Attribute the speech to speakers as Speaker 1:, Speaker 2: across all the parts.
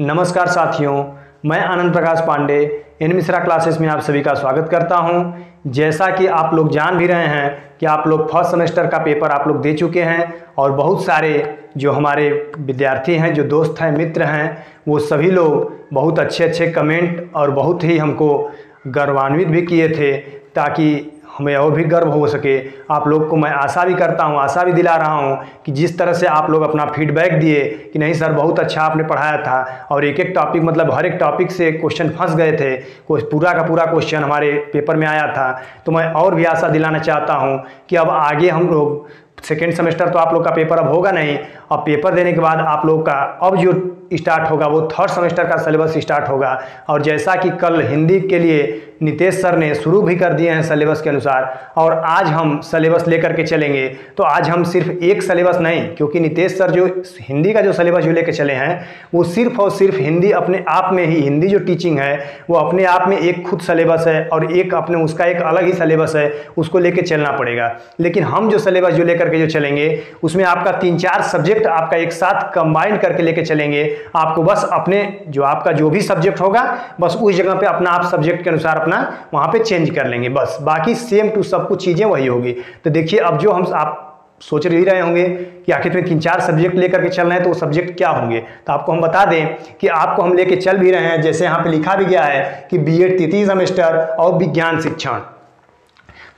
Speaker 1: नमस्कार साथियों, मैं आनंद प्रकाश पांडे इन मिश्रा क्लासेस में आप सभी का स्वागत करता हूँ। जैसा कि आप लोग जान भी रहे हैं कि आप लोग फ़र्स्ट सेमेस्टर का पेपर आप लोग दे चुके हैं और बहुत सारे जो हमारे विद्यार्थी हैं, जो दोस्त हैं, मित्र हैं, वो सभी लोग बहुत अच्छे अच्छे कमेंट और बहुत ही हमको गौरवान्वित भी किए थे ताकि हमें और भी गर्व हो सके। आप लोग को मैं आशा भी करता हूँ, आशा भी दिला रहा हूँ कि जिस तरह से आप लोग अपना फीडबैक दिए कि नहीं सर, बहुत अच्छा आपने पढ़ाया था और एक एक टॉपिक मतलब हर एक टॉपिक से क्वेश्चन फंस गए थे, कोई पूरा का पूरा क्वेश्चन हमारे पेपर में आया था। तो मैं और भी आशा दिलाना चाहता हूँ कि अब आगे हम लोग सेकेंड सेमेस्टर तो आप लोग का पेपर अब होगा नहीं, अब पेपर देने के बाद आप लोग का अब जो स्टार्ट होगा, वो थर्ड सेमेस्टर का सिलेबस स्टार्ट होगा। और जैसा कि कल हिंदी के लिए नितेश सर ने शुरू भी कर दिए हैं सिलेबस के अनुसार, और आज हम सिलेबस लेकर के चलेंगे। तो आज हम सिर्फ़ एक सिलेबस नहीं, क्योंकि नितेश सर जो हिंदी का जो सिलेबस जो लेकर चले हैं, वो सिर्फ़ और सिर्फ़ हिंदी अपने आप में ही, हिंदी जो टीचिंग है, वो अपने आप में एक खुद सिलेबस है, और एक अपने उसका एक अलग ही सिलेबस है, उसको लेकर चलना पड़ेगा। लेकिन हम जो सिलेबस जो लेकर के जो चलेंगे, उसमें आपका तीन चार सब्जेक्ट आपका एक साथ कंबाइंड करके लेके चलेंगे। आपको बस अपने जो आपका जो भी सब्जेक्ट होगा, बस उस जगह पे अपना आप सब्जेक्ट के अनुसार वहाँ पे चेंज कर लेंगे। बस, बाकी सेम टू सब कुछ चीज़ें वही होगी। तो देखिए, अब जो हम आप सोच ही रहे होंगे कि आखिर में तीन चार सब्जेक्ट लेकर के चल रहे हैं तो वो सब्जेक्ट क्या होंगे? तो आपको हम बता दें कि आपको हम लेके चल भी रहे हैं, जैसे यहाँ पे लिखा भी गया है कि बीएड तृतीय सेमेस्टर और विज्ञान शिक्षण।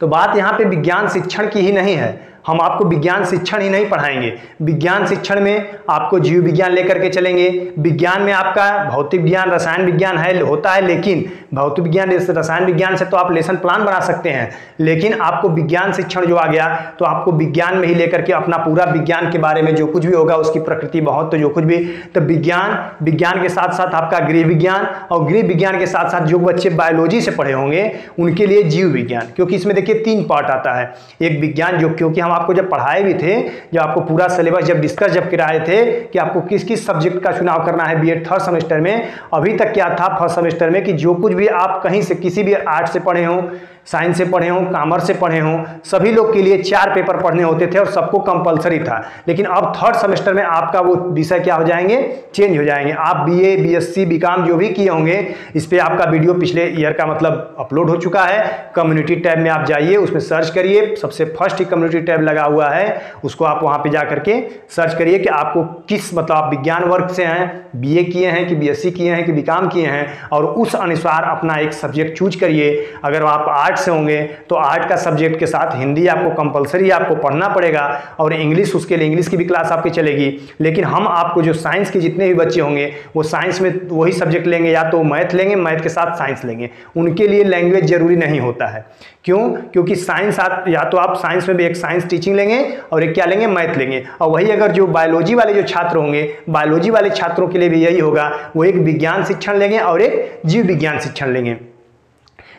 Speaker 1: तो बात यहाँ पे विज्ञान शिक्षण की ही नहीं है। हम आपको विज्ञान शिक्षण ही नहीं पढ़ाएँगे। विज्ञान शिक्षण में आपको जीव विज्ञान लेकर के चलेंगे। विज्ञान में आपका भौतिक विज्ञान, रसायन विज्ञान है, होता है, लेकिन भौतिक विज्ञान, रसायन विज्ञान से तो आप लेसन प्लान बना सकते हैं। लेकिन आपको विज्ञान शिक्षण जो आ गया तो आपको विज्ञान में ही लेकर के अपना पूरा विज्ञान के बारे में जो कुछ भी होगा, उसकी प्रकृति बहुत तो जो कुछ भी। तो विज्ञान विज्ञान के साथ साथ आपका गृह विज्ञान और गृह विज्ञान के साथ साथ जो बच्चे बायोलॉजी से पढ़े होंगे, उनके लिए जीव विज्ञान। क्योंकि इसमें देखिए तीन पार्ट आता है। एक विज्ञान जो, क्योंकि हम आपको जब पढ़ाए भी थे, जब आपको पूरा सिलेबस जब डिस्कस जब कराए थे कि आपको किस किस सब्जेक्ट का चुनाव करना है बीएड थर्ड सेमेस्टर में, अभी तक क्या था फ़र्स्ट सेमेस्टर में कि जो कुछ भी आप कहीं से किसी भी आर्ट से पढ़े हों साइंस से पढ़े हों कॉमर्स से पढ़े हों, सभी लोग के लिए चार पेपर पढ़ने होते थे और सबको कंपलसरी था। लेकिन अब थर्ड सेमेस्टर में आपका वो विषय क्या हो जाएँगे? चेंज हो जाएँगे। आप बीए बीएससी बीकॉम जो भी किए होंगे, इस पर आपका वीडियो पिछले ईयर का मतलब अपलोड हो चुका है। कम्युनिटी टैब में आप जाइए, उसमें सर्च करिए। सबसे फ़र्स्ट ही कम्युनिटी टैब लगा हुआ है, उसको आप वहाँ पर जा करके सर्च करिए कि आपको किस मतलब आप विज्ञान वर्ग से हैं बीए किए हैं कि बीएससी किए हैं कि बीकॉम किए हैं, और उस अनुसार अपना एक सब्जेक्ट चूज़ करिए। अगर आप आर्ट आर्ट से होंगे तो आर्ट का सब्जेक्ट के साथ हिंदी आपको कंपलसरी आपको पढ़ना पड़ेगा और इंग्लिश उसके लिए, इंग्लिश की भी क्लास आपकी चलेगी। लेकिन हम आपको जो साइंस के जितने भी बच्चे होंगे, वो साइंस में वही सब्जेक्ट लेंगे, या तो मैथ लेंगे मैथ के साथ साइंस लेंगे। उनके लिए लैंग्वेज ज़रूरी नहीं होता है। क्यों? क्योंकि साइंस आप, या तो आप साइंस में भी एक साइंस टीचिंग लेंगे और एक क्या लेंगे? मैथ लेंगे। और वही अगर जो बायोलॉजी वाले जो छात्र होंगे बायोलॉजी वाले छात्रों के लिए भी यही होगा, वो एक विज्ञान शिक्षण लेंगे और एक जीव विज्ञान शिक्षण लेंगे।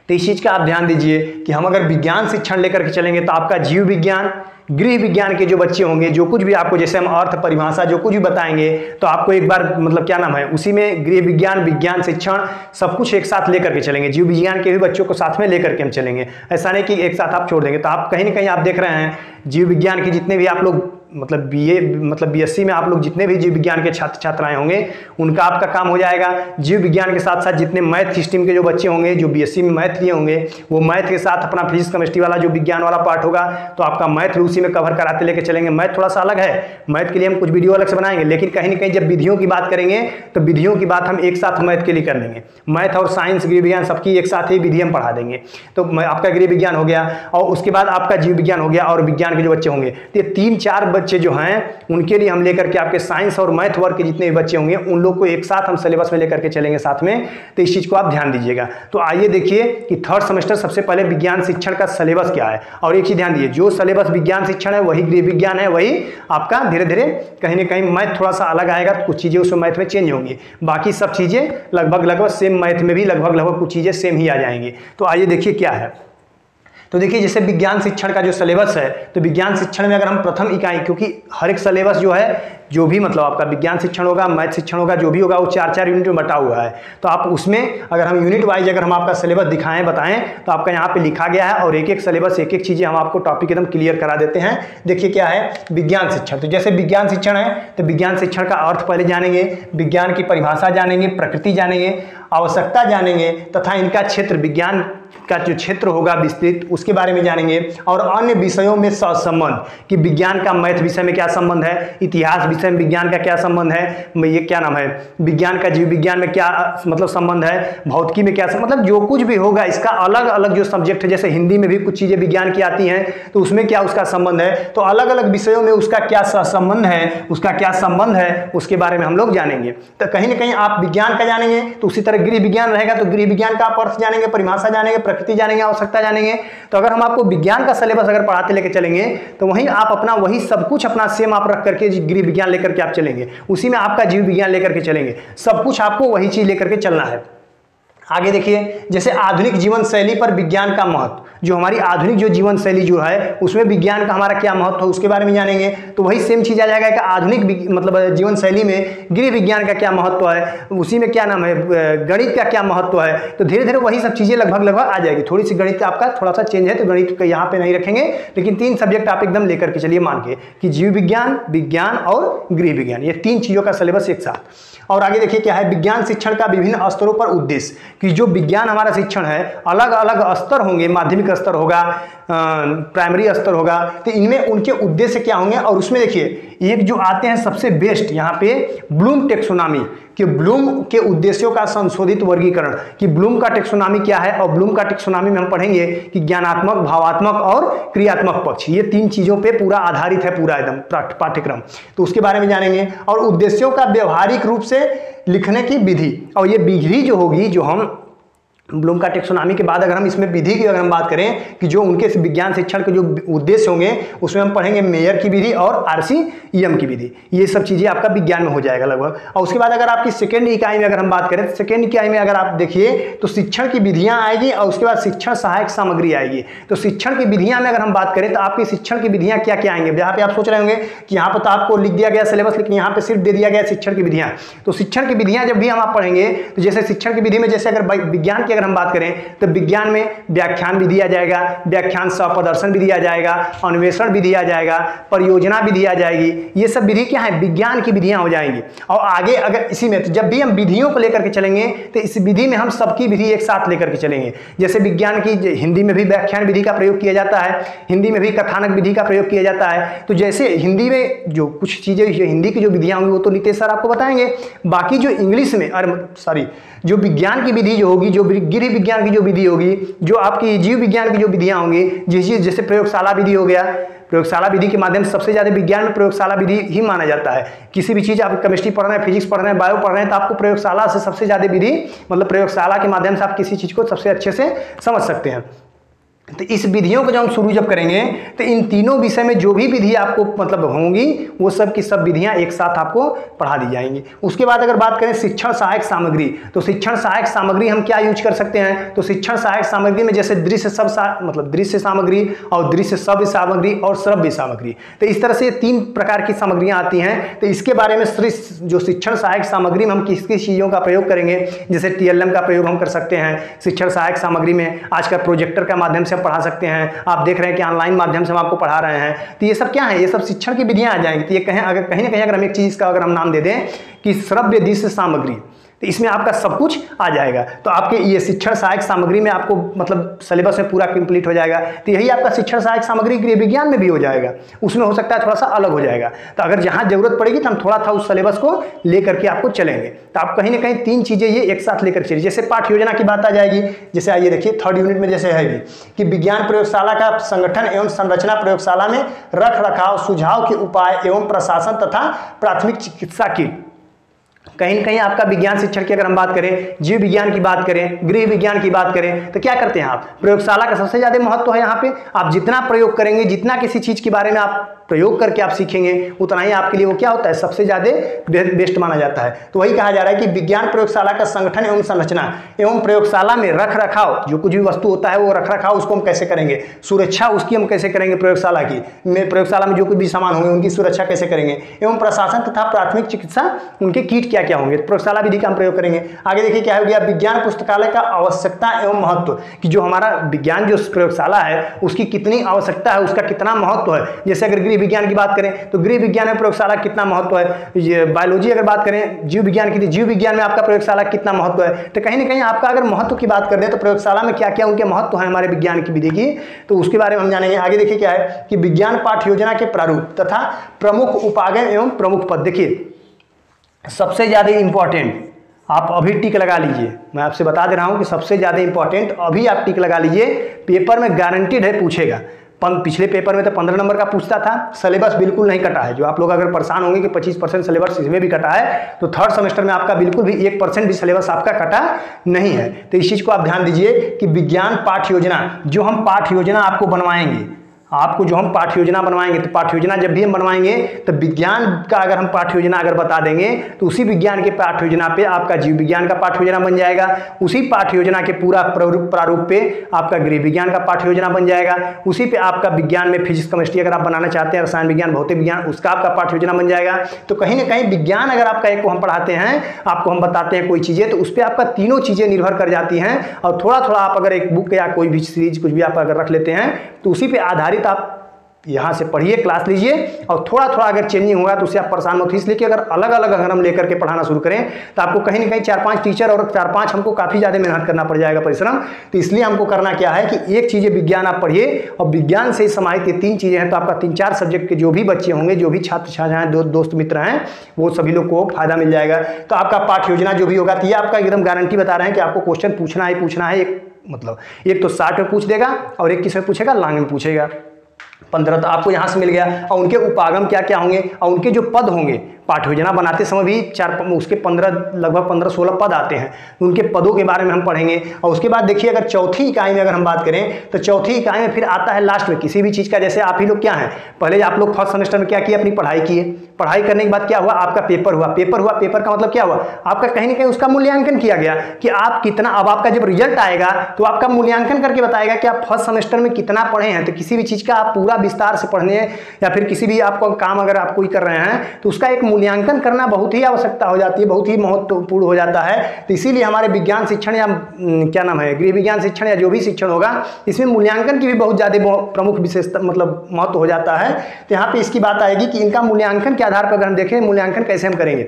Speaker 1: तो इस चीज़ का आप ध्यान दीजिए कि हम अगर विज्ञान शिक्षण लेकर के चलेंगे तो आपका जीव विज्ञान, गृह विज्ञान के जो बच्चे होंगे, जो कुछ भी आपको जैसे हम अर्थ परिभाषा जो कुछ भी बताएँगे तो आपको एक बार मतलब क्या नाम है, उसी में गृह विज्ञान विज्ञान शिक्षण सब कुछ एक साथ लेकर के चलेंगे, जीव विज्ञान के भी बच्चों को साथ में लेकर के हम चलेंगे। ऐसा नहीं कि एक साथ आप छोड़ देंगे। तो आप कहीं ना कहीं आप देख रहे हैं, जीव विज्ञान के जितने भी आप लोग मतलब बीए मतलब बीएससी में आप लोग जितने भी जीव विज्ञान के छात्र छात्राएँ होंगे, उनका आपका काम हो जाएगा। जीव विज्ञान के साथ साथ जितने मैथ स्ट्रीम के जो बच्चे होंगे, जो बीएससी में मैथ लिए होंगे, वो मैथ के साथ अपना फिजिक्स केमिस्ट्री वाला जो विज्ञान वाला पार्ट होगा तो आपका मैथ भी उसी में कवर कराते लेके चलेंगे। मैथ थोड़ा सा अलग है। मैथ के लिए हम कुछ वीडियो अलग से बनाएँगे, लेकिन कहीं ना कहीं जब विधियों की बात करेंगे तो विधियों की बात हम एक साथ मैथ के लिए कर लेंगे। मैथ और साइंस गृह विज्ञान सबकी एक साथ ही विधि हम पढ़ा देंगे। तो आपका गृह विज्ञान हो गया, और उसके बाद आपका जीव विज्ञान हो गया, और विज्ञान के जो बच्चे होंगे तो ये तीन चार बच्चे जो हैं, उनके लिए हम लेकर के आपके साइंस और मैथ वर्ग के जितने भी बच्चे होंगे, उन लोग को एक साथ हम सिलेबस में लेकर के चलेंगे साथ में। तो इस चीज़ को आप ध्यान दीजिएगा। तो आइए देखिए कि थर्ड सेमेस्टर सबसे पहले विज्ञान शिक्षण का सिलेबस क्या है। और एक चीज़ ध्यान दीजिए, जो सिलेबस विज्ञान शिक्षण है, वही गृह विज्ञान है, वही आपका धीरे धीरे कहीं ना कहीं मैथ थोड़ा सा अलग आएगा, कुछ चीज़ें उसमें मैथ में चेंज होंगी। बाकी सब चीज़ें लगभग लगभग सेम मैथ में भी लगभग लगभग कुछ चीज़ें सेम ही आ जाएँगी। तो आइए देखिए क्या है। तो देखिए, जैसे विज्ञान शिक्षण का जो सिलेबस है तो विज्ञान शिक्षण में अगर हम प्रथम इकाई, क्योंकि हर एक सिलेबस जो है, जो भी मतलब आपका विज्ञान शिक्षण होगा, मैथ शिक्षण होगा, जो भी होगा, वो चार चार यूनिट में बटा हुआ है। तो आप उसमें अगर हम यूनिट वाइज अगर हम आपका सिलेबस दिखाएँ, बताएँ तो आपका यहाँ पे लिखा गया है और एक एक सिलेबस एक एक चीज़ें हम आपको टॉपिक एकदम क्लियर करा देते हैं। देखिए क्या है, विज्ञान शिक्षण। तो जैसे विज्ञान शिक्षण है तो विज्ञान शिक्षण का अर्थ पहले जानेंगे, विज्ञान की परिभाषा जानेंगे, प्रकृति जानेंगे। आवश्यकता जानेंगे तथा इनका क्षेत्र, विज्ञान का जो क्षेत्र होगा विस्तृत, उसके बारे में जानेंगे। और अन्य विषयों में सहसंबंध कि विज्ञान का मैथ विषय में क्या संबंध है, इतिहास विषय में विज्ञान का क्या संबंध है ये क्या नाम है? विज्ञान का जीव विज्ञान में क्या मतलब संबंध है? भौतिकी में क्या संबंध मतलब जो कुछ भी होगा, इसका अलग अलग जो सब्जेक्ट है, जैसे हिंदी में भी कुछ चीज़ें विज्ञान की आती हैं तो उसमें क्या उसका संबंध है? तो अलग अलग विषयों में उसका क्या संबंध है, उसका क्या संबंध है, उसके बारे में हम लोग जानेंगे। तो कहीं ना कहीं आप विज्ञान का जानेंगे तो उसी तरह गृह विज्ञान रहेगा तो गृह विज्ञान का आप अर्थ जानेंगे, परिभाषा जानेंगे, प्रकृति जानेंगे, आवश्यकता जानेंगे। तो अगर हम आपको विज्ञान का सिलेबस अगर पढ़ाते लेकर चलेंगे तो वहीं आप अपना, वही सब कुछ अपना सेम आप रख करके गृह विज्ञान लेकर के आप चलेंगे। उसी में आपका जीव विज्ञान लेकर के चलेंगे। सब कुछ आपको वही चीज़ लेकर के चलना है। आगे देखिए, जैसे आधुनिक जीवन शैली पर विज्ञान का महत्व, जो हमारी आधुनिक जो जीवन शैली जो है, उसमें विज्ञान का हमारा क्या महत्व है, उसके बारे में जानेंगे। तो वही सेम चीज़ आ जाएगा कि आधुनिक मतलब जीवन शैली में गृह विज्ञान का क्या महत्व है, उसी में क्या नाम है गणित का क्या महत्व है तो धीरे धीरे वही सब चीज़ें लगभग लगभग आ जाएगी। थोड़ी सी गणित आपका थोड़ा सा चेंज है तो गणित यहाँ पे नहीं रखेंगे, लेकिन तीन सब्जेक्ट आप एकदम लेकर के चलिए मान के, कि जीव विज्ञान विज्ञान और गृह विज्ञान, ये तीन चीज़ों का सिलेबस एक साथ। और आगे देखिए, क्या है? विज्ञान शिक्षण का विभिन्न स्तरों पर उद्देश्य। कि जो विज्ञान हमारा शिक्षण है अलग अलग स्तर होंगे, माध्यमिक स्तर होगा प्राइमरी स्तर होगा तो इनमें उनके उद्देश्य क्या होंगे? और उसमें देखिए, एक जो आते हैं सबसे बेस्ट यहाँ पे ब्लूम टेक्सोनामी, कि ब्लूम के उद्देश्यों का संशोधित वर्गीकरण, कि ब्लूम का टेक्सोनामी क्या है? और ब्लूम का टेक्सोनामी में हम पढ़ेंगे कि ज्ञानात्मक, भावात्मक और क्रियात्मक पक्ष, ये तीन चीज़ों पे पूरा आधारित है पूरा एकदम पाठ्यक्रम। तो उसके बारे में जानेंगे। और उद्देश्यों का व्यवहारिक रूप से लिखने की विधि। और ये विधि जो होगी जो हम ब्लूम का टेक्सोनामी के बाद अगर हम इसमें विधि की अगर हम बात करें कि जो उनके विज्ञान, शिक्षण के जो उद्देश्य होंगे, उसमें हम पढ़ेंगे मेयर की विधि और ईएम की विधि। ये सब चीज़ें आपका विज्ञान में हो जाएगा लगभग। और उसके बाद अगर आपकी सेकेंड इकाई में अगर हम बात करें तो सेकेंड इकाई में अगर आप देखिए तो शिक्षण की विधियाँ आएगी और उसके बाद शिक्षण सहायक सामग्री आएगी। तो शिक्षण की विधियाँ में अगर हम बात करें तो आपकी शिक्षण की विधियाँ क्या क्या आएँगे? जहाँ पे आप सोच रहे होंगे कि यहाँ पर तो आपको लिख दिया गया सिलेबस लेकिन यहाँ पर सिर्फ़ दे दिया गया शिक्षण की विधियाँ। तो शिक्षण की विधियाँ जब भी हम आप पढ़ेंगे तो जैसे शिक्षण की विधि में जैसे अगर विज्ञान अगर हम बात करें तो विज्ञान में व्याख्यान भी दिया जाएगा, व्याख्यान प्रदर्शन भी दिया जाएगा, अन्वेषण भी दिया जाएगा, परियोजना भी दिया जाएगी। ये सब विधि क्या है? विज्ञान की विधियाँ हो जाएँगी। और आगे अगर इसी में तो जब भी हम विधियों को लेकर के चलेंगे तो इस विधि में हम सबकी विधि एक साथ लेकर के चलेंगे। जैसे विज्ञान की हिंदी में भी व्याख्यान विधि का प्रयोग किया जाता है, हिंदी में भी कथानक विधि का प्रयोग किया जाता है। तो जैसे हिंदी में जो कुछ चीज़ें हिंदी की जो विधियाँ होंगी, वो तो नितेश सर आपको बताएँगे। बाकी जो इंग्लिश में, अरे सॉरी जो विज्ञान की विधि जो होगी, जो गृह विज्ञान की जो विधि होगी, जो आपकी जीव विज्ञान की जो विधियाँ होंगी, जिस चीज़, जैसे प्रयोगशाला विधि हो गया, प्रयोगशाला विधि के माध्यम से सबसे ज़्यादा विज्ञान में प्रयोगशाला विधि ही माना जाता है। किसी भी चीज़, आप केमिस्ट्री पढ़ रहे हैं फिजिक्स पढ़ रहे हैं बायो पढ़ रहे हैं तो आपको प्रयोगशाला से सबसे ज़्यादा विधि मतलब प्रयोगशाला के माध्यम से आप किसी चीज़ को सबसे अच्छे से समझ सकते हैं। तो इस विधियों को जब हम शुरू जब करेंगे तो इन तीनों विषय में जो भी विधि आपको मतलब होंगी, वो सब की सब विधियाँ एक साथ आपको पढ़ा दी जाएँगी। उसके बाद अगर बात करें शिक्षण सहायक सामग्री तो शिक्षण सहायक सामग्री हम क्या यूज़ कर सकते हैं? तो शिक्षण सहायक सामग्री में जैसे दृश्य सब मतलब दृश्य सामग्री और दृश्य सब सामग्री और श्रव्य सामग्री। तो इस तरह से तीन प्रकार की सामग्रियाँ आती हैं। तो इसके बारे में जो शिक्षण सहायक सामग्री में हम किस किस चीज़ों का प्रयोग करेंगे, जैसे टीएलएम का प्रयोग हम कर सकते हैं। शिक्षण सहायक सामग्री में आजकल प्रोजेक्टर का माध्यम से पढ़ा सकते हैं। आप देख रहे हैं कि ऑनलाइन माध्यम से हम आपको पढ़ा रहे हैं। तो ये सब क्या है? ये सब शिक्षण की विधियाँ आ जाएँगी। तो ये कहें, अगर कहीं ना कहीं अगर हम एक चीज़ का अगर हम नाम दे दें कि श्रव्य दृश्य सामग्री। तो इसमें आपका सब कुछ आ जाएगा। तो आपके ये शिक्षण सहायक सामग्री में आपको मतलब सिलेबस में पूरा कंप्लीट हो जाएगा। तो यही आपका शिक्षण सहायक सामग्री गृह विज्ञान में भी हो जाएगा। उसमें हो सकता है थोड़ा सा अलग हो जाएगा। तो अगर जहाँ ज़रूरत पड़ेगी तो हम थोड़ा था उस सिलेबस को लेकर के आपको चलेंगे। तो आप कहीं ना कहीं तीन चीज़ें ये एक साथ लेकर चलिए। जैसे पाठ योजना की बात आ जाएगी। जैसे आइए देखिए थर्ड यूनिट में जैसे है कि विज्ञान प्रयोगशाला का संगठन एवं संरचना प्रयोगशाला में रख रखाव सुझाव के उपाय एवं प्रशासन तथा प्राथमिक चिकित्सा किट। कहीं ना कहीं आपका विज्ञान शिक्षण की अगर हम बात करें, जीव विज्ञान की बात करें, गृह विज्ञान की बात करें तो क्या करते हैं आप? प्रयोगशाला का सबसे ज़्यादा महत्व है यहाँ पे। आप जितना प्रयोग करेंगे, जितना किसी चीज़ के बारे में आप प्रयोग करके आप सीखेंगे, उतना ही आपके लिए वो क्या होता है? सबसे ज़्यादा बेस्ट माना जाता है। तो वही कहा जा रहा है कि विज्ञान प्रयोगशाला का संगठन एवं संरचना एवं प्रयोगशाला में रख रखाव जो कुछ भी वस्तु होता है वो रख रखाव उसको हम कैसे करेंगे? सुरक्षा, उसकी हम कैसे करेंगे प्रयोगशाला की? प्रयोगशाला में जो कुछ भी सामान होंगे, उनकी सुरक्षा कैसे करेंगे? एवं प्रशासन तथा प्राथमिक चिकित्सा, उनके कीट क्या क्या होंगे प्रयोगशाला विधि का हम प्रयोग करेंगे। आगे देखिए, क्या हो गया? विज्ञान पुस्तकालय का आवश्यकता एवं महत्व। कि जो हमारा विज्ञान जो प्रयोगशाला है, उसकी कितनी आवश्यकता है, उसका कितना महत्व है? जैसे अगर गृह विज्ञान की बात करें तो गृह विज्ञान में प्रयोगशाला कितना महत्व है? बायोलॉजी अगर बात करें, जीव विज्ञान की जीव विज्ञान में आपका प्रयोगशाला कितना महत्व है? तो कहीं ना कहीं आपका अगर महत्व की बात करें तो प्रयोगशाला में क्या क्या उनके महत्व है हमारे विज्ञान की विधि की? तो उसके बारे में हम जानेंगे। आगे देखिए क्या है कि विज्ञान पाठ योजना के प्रारूप तथा प्रमुख उपागम एवं प्रमुख पद। देखिए सबसे ज़्यादा इंपॉर्टेंट आप अभी टिक लगा लीजिए। मैं आपसे बता दे रहा हूँ कि सबसे ज़्यादा इंपॉर्टेंट अभी आप टिक लगा लीजिए। पेपर में गारंटीड है, पूछेगा। पन पिछले पेपर में तो पंद्रह नंबर का पूछता था सिलेबस बिल्कुल नहीं कटा है। जो आप लोग अगर परेशान होंगे कि पच्चीस परसेंट सिलेबस इसमें भी कटा है तो थर्ड सेमेस्टर में आपका बिल्कुल भी एक परसेंट भी सिलेबस आपका कटा नहीं है। तो इस चीज़ को आप ध्यान दीजिए कि विज्ञान पाठ योजना, जो हम पाठ योजना आपको बनवाएँगे आपको जो हम पाठ्य योजना बनवाएँगे तो पाठ्य योजना जब भी हम बनवाएँगे तो विज्ञान का अगर हम पाठ्य योजना अगर बता देंगे तो उसी विज्ञान के पाठ्य योजना पे आपका जीव विज्ञान का पाठ्य योजना बन जाएगा। उसी पाठ्य योजना के पूरा प्रारूप पे आपका गृह विज्ञान का पाठ्य योजना बन जाएगा। उसी पे आपका विज्ञान में फिजिक्स, केमिस्ट्री अगर आप बनाना चाहते हैं, रसायन विज्ञान, भौतिक विज्ञान, उसका आपका पाठ्य योजना बन जाएगा। तो कहीं ना कहीं विज्ञान अगर आपका एक को हम पढ़ाते हैं, आपको हम बताते हैं कोई चीज़ें तो उस पर आपका तीनों चीज़ें निर्भर कर जाती हैं। और थोड़ा थोड़ा आप अगर एक बुक या कोई भी सीरीज़ कुछ भी आप अगर रख लेते हैं तो उसी पर आधारित आप यहाँ से पढ़िए क्लास लीजिए और थोड़ा थोड़ा अगर चेंजिंग होगा तो उससे आप परेशान मत इसलिए कि अगर अलग अलग अगर हम लेकर के पढ़ाना शुरू करें तो आपको कहीं ना कहीं चार पाँच टीचर और चार पाँच हमको काफ़ी ज़्यादा मेहनत करना पड़ जाएगा परिश्रम। तो इसलिए हमको करना क्या है कि एक चीज़ें विज्ञान आप पढ़िए और विज्ञान से समाहित ये तीन चीज़ें हैं तो आपका तीन चार सब्जेक्ट के जो भी बच्चे होंगे जो भी छात्र छात्राएँ दो, दोस्त मित्र हैं वो सभी लोग को फ़ायदा मिल जाएगा। तो आपका पाठ योजना जो भी होगा तो ये आपका एकदम गारंटी बता रहे हैं कि आपको क्वेश्चन पूछना ही पूछना है एक मतलब एक तो साठ में पूछ देगा और एक किसमें पूछेगा लांग में पूछेगा। पंद्रह तो आपको यहाँ से मिल गया। और उनके उपागम क्या क्या होंगे? और उनके जो पद होंगे पाठ योजना बनाते समय भी चार उसके पंद्रह, लगभग पंद्रह, सोलह पद आते हैं। उनके पदों के बारे में हम पढ़ेंगे। और उसके बाद देखिए, अगर चौथी इकाई में अगर हम बात करें तो चौथी इकाई में फिर आता है लास्ट में। किसी भी चीज़ का, जैसे आप ही लोग क्या हैं? पहले आप लोग फ़र्स्ट सेमेस्टर में क्या किए? अपनी पढ़ाई किए पढ़ाई करने के बाद क्या हुआ? आपका पेपर हुआ। पेपर हुआ। पेपर का मतलब क्या हुआ? आपका कहीं ना कहीं उसका मूल्यांकन किया गया कि आप कितना, अब आपका जब रिज़ल्ट आएगा तो आपका मूल्यांकन करके बताएगा कि आप फ़र्स्ट सेमेस्टर में कितना पढ़े हैं। तो किसी भी चीज़ का आप पूरा विस्तार से पढ़ने या फिर किसी भी आपको काम अगर आप कोई कर रहे हैं तो उसका एक मूल्यांकन करना बहुत ही आवश्यकता हो जाती है, बहुत ही महत्वपूर्ण हो जाता है। तो इसीलिए हमारे विज्ञान शिक्षण या क्या नाम है, गृह विज्ञान शिक्षण या जो भी शिक्षण होगा, इसमें मूल्यांकन की भी बहुत ज़्यादा प्रमुख विशेषता मतलब महत्व हो जाता है। तो यहाँ पर इसकी बात आएगी कि इनका मूल्यांकन के आधार पर अगर हम देखें, मूल्यांकन कैसे हम करेंगे?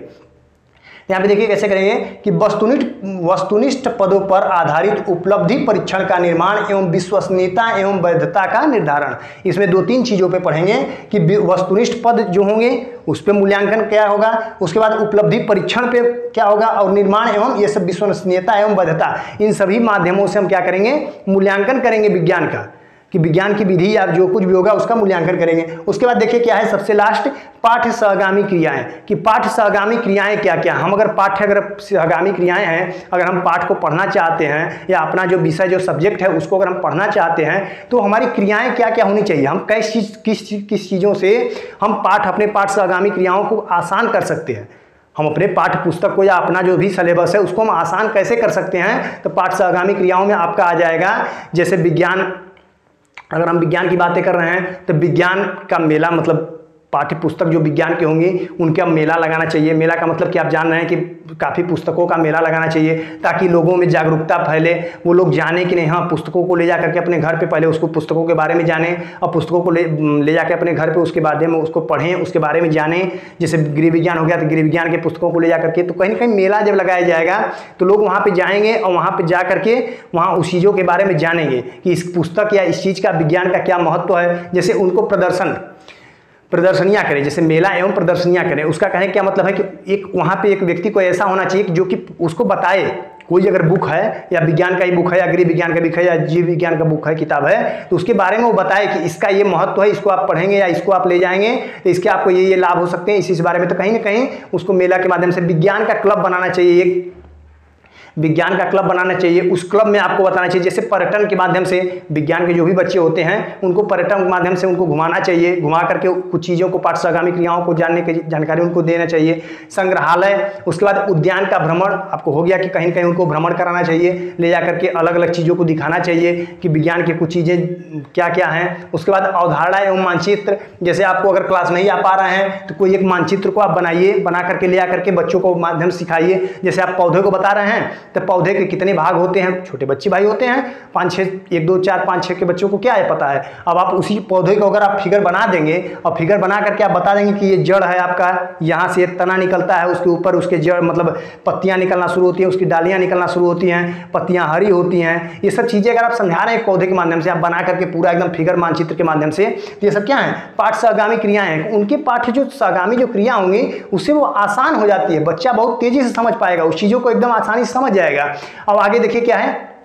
Speaker 1: यहाँ पे देखिए कैसे करेंगे कि वस्तुनिष्ठ वस्तुनिष्ठ पदों पर आधारित उपलब्धि परीक्षण का निर्माण एवं विश्वसनीयता एवं वैधता का निर्धारण। इसमें दो तीन चीज़ों पे पढ़ेंगे कि वस्तुनिष्ठ पद जो होंगे, उस पर मूल्यांकन क्या होगा, उसके बाद उपलब्धि परीक्षण पे क्या होगा और निर्माण एवं ये सब विश्वसनीयता एवं वैधता। इन सभी माध्यमों से हम क्या करेंगे? मूल्यांकन करेंगे विज्ञान का। कि विज्ञान की विधि या जो कुछ भी होगा उसका मूल्यांकन करेंगे। उसके बाद देखिए क्या है, सबसे लास्ट पाठ्य सहगामी क्रियाएँ। कि पाठ्य सहगामी क्रियाएँ क्या क्या हम अगर पाठ्य अगर सहगामी क्रियाएँ हैं, अगर हम पाठ को पढ़ना चाहते हैं या अपना जो विषय, जो सब्जेक्ट है उसको अगर हम पढ़ना चाहते हैं तो हमारी क्रियाएँ क्या क्या होनी चाहिए? हम किस चीज़, किस किस चीज़ों से हम पाठ, अपने पाठ सहगामी क्रियाओं को आसान कर सकते हैं? हम अपने पाठ्य पुस्तक को या अपना जो भी सिलेबस है उसको हम आसान कैसे कर सकते हैं? तो पाठ सहगामी क्रियाओं में आपका आ जाएगा। जैसे विज्ञान अगर हम विज्ञान की बातें कर रहे हैं तो विज्ञान का मेला मतलब पाठ्य पुस्तक जो विज्ञान के होंगे, उनके मेला लगाना चाहिए। मेला का मतलब कि आप जान रहे हैं कि काफ़ी पुस्तकों का मेला लगाना चाहिए, ताकि लोगों में जागरूकता फैले। वो लोग जाने कि नहीं हाँ पुस्तकों को ले जा करके अपने घर पे पहले उसको पुस्तकों के बारे में जाने, और पुस्तकों को ले ले जाकर अपने घर पे उसके बाद में उसको पढ़ें, उसके बारे में जाने। जैसे गृह विज्ञान हो गया तो गृह विज्ञान के पुस्तकों को ले जा करके तो कहीं ना कहीं मेला जब लगाया जाएगा तो लोग वहाँ पर जाएँगे, और वहाँ पर जा करके वहाँ उस चीज़ों के बारे में जानेंगे कि इस पुस्तक या इस चीज़ का, विज्ञान का क्या महत्व है। जैसे उनको प्रदर्शन प्रदर्शनियाँ करें, जैसे मेला एवं प्रदर्शनियाँ करें, उसका कहने क्या मतलब है कि एक, वहाँ पे एक व्यक्ति को ऐसा होना चाहिए जो कि उसको बताए, कोई अगर बुक है, या विज्ञान का ही बुक है, या गृह विज्ञान का बुक है, या जीव विज्ञान का बुक है, किताब है तो उसके बारे में वो बताए कि इसका ये महत्व है, इसको आप पढ़ेंगे या इसको आप ले जाएँगे तो इसके आपको ये ये लाभ हो सकते हैं। इसी, इस बारे में तो कहीं ना कहीं उसको मेला के माध्यम से विज्ञान का क्लब बनाना चाहिए, एक विज्ञान का क्लब बनाना चाहिए। उस क्लब में आपको बताना चाहिए, जैसे पर्यटन के माध्यम से विज्ञान के जो भी बच्चे होते हैं, उनको पर्यटन के माध्यम से उनको घुमाना चाहिए, घुमा करके कुछ चीज़ों को पाठ पाठ्यगामी क्रियाओं को जानने की, जानकारी उनको देना चाहिए। संग्रहालय, उसके बाद उद्यान का भ्रमण, आपको हो गया कि कहीं कहीं उनको भ्रमण कराना चाहिए, ले जा करके अलग अलग चीज़ों को दिखाना चाहिए कि विज्ञान की कुछ चीज़ें क्या क्या हैं। उसके बाद अवधारणा एवं मानचित्र, जैसे आपको अगर क्लास नहीं आ पा रहे हैं तो कोई एक मानचित्र को आप बनाइए, बना करके ले आकर के बच्चों को माध्यम सिखाइए। जैसे आप पौधे को बता रहे हैं तो पौधे के कितने भाग होते हैं? छोटे बच्चे भाई होते हैं। पाँच छः एक, दो, चार, पाँच छः के बच्चों को क्या है पता है? अब आप उसी पौधे को अगर आप फिगर बना देंगे, और फिगर बना करके आप बता देंगे कि ये जड़ है आपका? यहाँ से तना निकलता है, उसके ऊपर उसके जड़ मतलब पत्तियाँ निकलना शुरू होती हैं, उसकी डालियाँ निकलना शुरू होती हैं, पत्तियाँ हरी होती हैं। ये सब चीज़ें अगर आप समझा रहे हैं पौधे के माध्यम से, आप बना करके पूरा एकदम फिगर मानचित्र के माध्यम से तो ये सब क्या है? पाठ सहगामी क्रियाएँ हैं। उनके पाठ्य जो सहगामी जो क्रिया होंगी, उससे वो आसान हो जाती है। बच्चा बहुत तेज़ी से समझ पाएगा, उस चीज़ों को एकदम आसानी समझ जाएगा। अब आगे देखिए क्या है?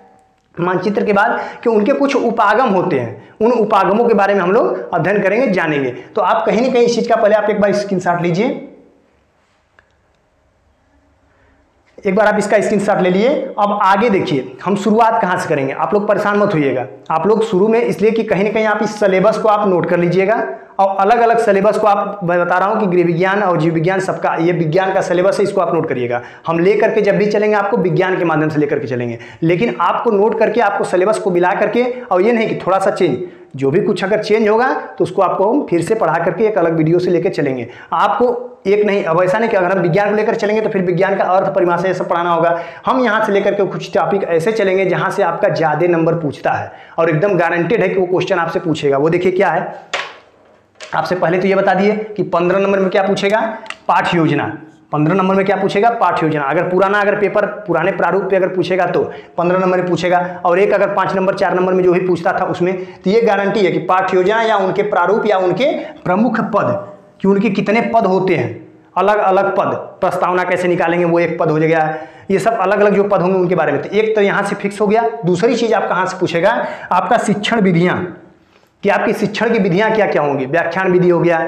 Speaker 1: मानचित्र के बाद कि उनके कुछ उपागम होते हैं। उन उपागमों के बारे में हम लोग अध्ययन करेंगे, जानेंगे। तो आप कहीं ना कहीं इस चीज़ का पहले आप एक बार स्क्रीनशॉट लीजिए। एक बार आप इसका स्क्रीनशॉट ले लिए। अब आगे देखिए, हम शुरुआत कहाँ से करेंगे? आप लोग परेशान मत होइएगा। आप लोग शुरू में, इसलिए कि कहीं ना कहीं आप इस सिलेबस को आप नोट कर लीजिएगा। और अलग अलग सिलेबस को आप, मैं बता रहा हूँ कि गृह विज्ञान और जीव विज्ञान सबका, ये विज्ञान का सिलेबस है, इसको आप नोट करिएगा। हम ले करके जब भी चलेंगे, आपको विज्ञान के माध्यम से लेकर के चलेंगे। लेकिन आपको नोट करके, आपको सिलेबस को मिला करके, और ये नहीं कि थोड़ा सा चेंज जो भी कुछ अगर चेंज होगा तो उसको आपको हम फिर से पढ़ा करके एक अलग वीडियो से लेकर चलेंगे। आपको एक नहीं, अब ऐसा नहीं कि अगर हम विज्ञान को लेकर चलेंगे तो फिर विज्ञान का अर्थ परिभाषा ये सब पढ़ाना होगा। हम यहाँ से लेकर के कुछ टॉपिक ऐसे चलेंगे, जहाँ से आपका ज़्यादा नंबर पूछता है। और एकदम गारंटेड है कि वो क्वेश्चन आपसे पूछेगा। वो देखिए क्या है। आपसे पहले तो ये बता दिए कि पंद्रह नंबर में क्या पूछेगा? पाठ योजना। पंद्रह नंबर में क्या पूछेगा? पाठ योजना। अगर पुराना, अगर पेपर पुराने प्रारूप पे अगर पूछेगा तो पंद्रह नंबर में पूछेगा। और एक अगर पाँच नंबर, चार नंबर में जो भी पूछता था उसमें तो ये गारंटी है कि पाठ योजना या उनके प्रारूप या उनके प्रमुख पद, कि उनके कितने पद होते हैं? अलग अलग पद। प्रस्तावना कैसे निकालेंगे? वो एक पद हो जाएगा ये सब अलग अलग जो पद होंगे उनके बारे में। तो एक तो यहाँ से फिक्स हो गया। दूसरी चीज़ आप कहाँ से पूछेगा? आपका शिक्षण विधियाँ। कि आपकी शिक्षण की विधियाँ क्या क्या होंगी? व्याख्यान विधि हो गया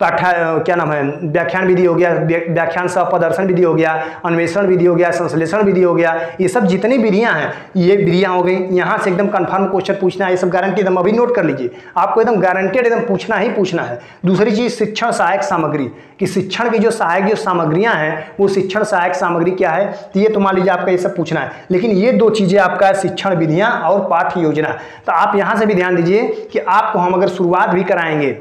Speaker 1: पाठा क्या नाम है, व्याख्यान विधि हो गया व्याख्यान सह प्रदर्शन विधि हो गया, अन्वेषण विधि हो गया, संश्लेषण विधि हो गया, ये सब जितनी विधियाँ हैं, ये विधियाँ हो गई, यहाँ से एकदम कन्फर्म क्वेश्चन पूछना है, ये सब गारंटी एकदम अभी नोट कर लीजिए। आपको एकदम गारंटेड एकदम पूछना ही पूछना है। दूसरी चीज़, शिक्षण सहायक सामग्री, कि शिक्षण की जो सहायक, जो सामग्रियाँ हैं, वो शिक्षण सहायक सामग्री क्या है तो ये तो मान लीजिए आपका ये सब पूछना है। लेकिन ये दो चीज़ें आपका शिक्षण विधियाँ और पाठ्य योजना। तो आप यहाँ से भी ध्यान दीजिए कि आपको हम अगर शुरुआत भी कराएँगे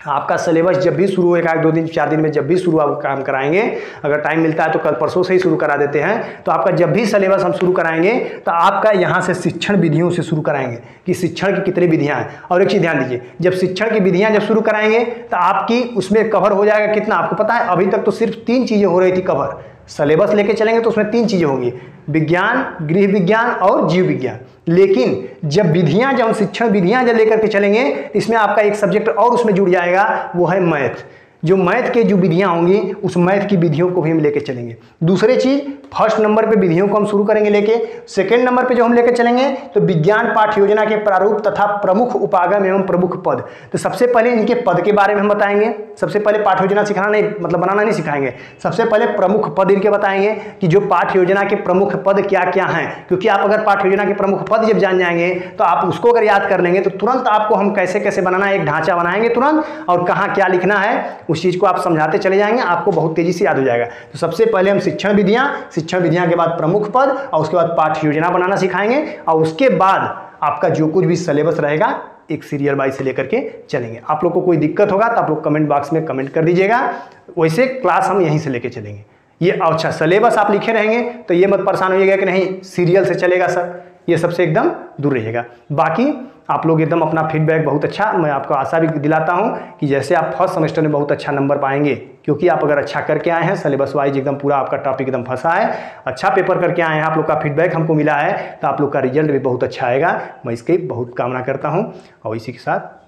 Speaker 1: आपका सिलेबस जब भी शुरू होगा एक दो दिन, चार दिन में जब भी शुरू आप काम कराएँगे, अगर टाइम मिलता है तो कल परसों से ही शुरू करा देते हैं। तो आपका जब भी सिलेबस हम शुरू कराएँगे तो आपका यहाँ से शिक्षण विधियों से शुरू कराएँगे कि शिक्षण की कितनी विधियाँ हैं। और एक चीज़ ध्यान दीजिए, जब शिक्षण की विधियाँ जब शुरू कराएँगे तो आपकी उसमें कवर हो जाएगा कितना? आपको पता है, अभी तक तो सिर्फ़ तीन चीज़ें हो रही थी कवर सिलेबस लेके चलेंगे तो उसमें तीन चीज़ें होंगी। विज्ञान, गृह विज्ञान और जीव विज्ञान। लेकिन जब विधियाँ, जब हम शिक्षण विधियाँ जब लेकर के चलेंगे, इसमें आपका एक सब्जेक्ट और उसमें जुड़ जाएगा, वो है मैथ। जो मैथ के जो विधियाँ होंगी, उस मैथ की विधियों को भी हम लेके चलेंगे। दूसरी चीज़, फ़र्स्ट नंबर पे विधियों को हम शुरू करेंगे लेके। सेकेंड नंबर पे जो हम लेके चलेंगे तो विज्ञान पाठ योजना के प्रारूप तथा प्रमुख उपागम एवं प्रमुख पद। तो सबसे पहले इनके पद के बारे में हम बताएँगे। सबसे पहले पाठ योजना सिखाना नहीं मतलब बनाना नहीं सिखाएँगे। सबसे पहले प्रमुख पद इनके बताएँगे कि जो पाठ योजना के प्रमुख पद क्या क्या हैं। क्योंकि आप अगर पाठ योजना के प्रमुख पद जब जान जाएँगे तो आप उसको अगर याद कर लेंगे तो तुरंत आपको हम कैसे कैसे बनाना है, एक ढांचा बनाएँगे तुरंत, और कहाँ क्या लिखना है उस चीज़ को आप समझाते चले जाएँगे, आपको बहुत तेज़ी से याद हो जाएगा। तो सबसे पहले हम शिक्षण विधियाँ शिक्षण विधियाँ के बाद प्रमुख पद, और उसके बाद पाठ योजना बनाना सिखाएँगे, और उसके बाद आपका जो कुछ भी सिलेबस रहेगा, एक सीरियल वाइज से लेकर के चलेंगे। आप लोग को कोई दिक्कत होगा तो आप लोग कमेंट बॉक्स में कमेंट कर दीजिएगा। वैसे क्लास हम यहीं से लेके चलेंगे। ये अच्छा सिलेबस आप लिखे रहेंगे तो ये मत परेशान होइएगा कि नहीं सीरियल से चलेगा सर ये सबसे एकदम दूर रहिएगा। बाकी आप लोग एकदम अपना फीडबैक बहुत अच्छा मैं आपको आशा भी दिलाता हूँ कि जैसे आप फ़र्स्ट सेमेस्टर में बहुत अच्छा नंबर पाएँगे, क्योंकि आप अगर अच्छा करके आए हैं सिलेबस वाइज एकदम पूरा आपका टॉपिक एकदम फंसा है अच्छा पेपर करके आए हैं, आप लोग का फीडबैक हमको मिला है तो आप लोग का रिज़ल्ट भी बहुत अच्छा आएगा। मैं इसकी बहुत कामना करता हूँ और इसी के साथ